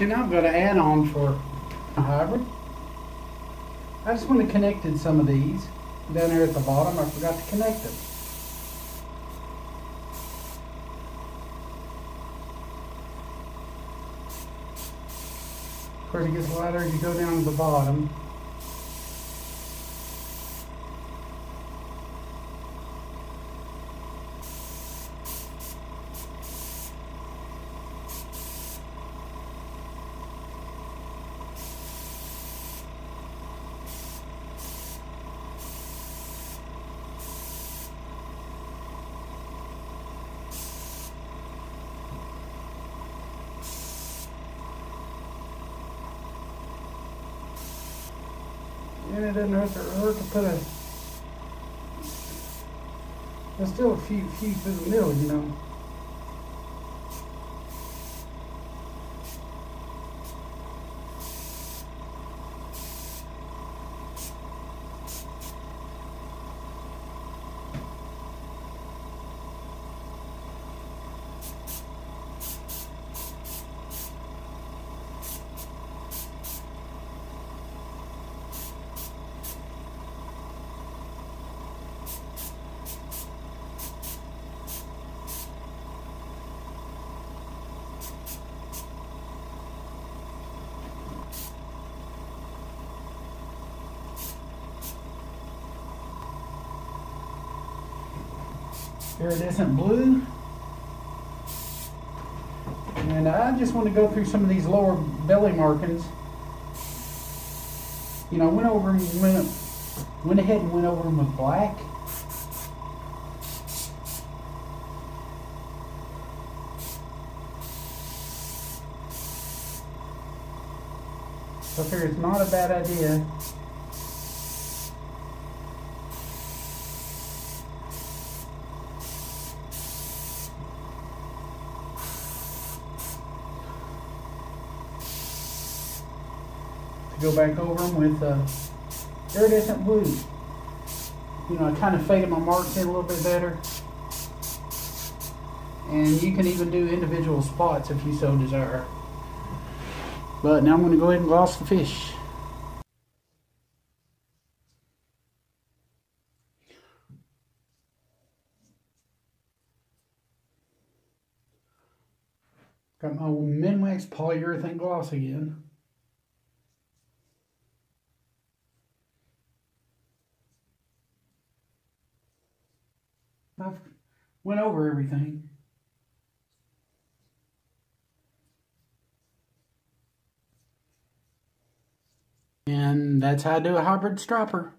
And I've got an add-on for a hybrid. I just want to connected some of these. Down there at the bottom, I forgot to connect them. Of course, it gets lighter as you go down to the bottom. And it doesn't hurt to, hurt to put a. There's still a few few through the middle, you know. Iridescent blue. And I just want to go through some of these lower belly markings. You know, I went over them, went, went ahead and went over them with black. So I it's not a bad idea go back over them with uh, iridescent blue. You know, I kind of faded my marks in a little bit better. And you can even do individual spots if you so desire. But now I'm going to go ahead and gloss the fish. Got my Minwax polyurethane gloss again. I've went over everything. And that's how I do a hybrid striper.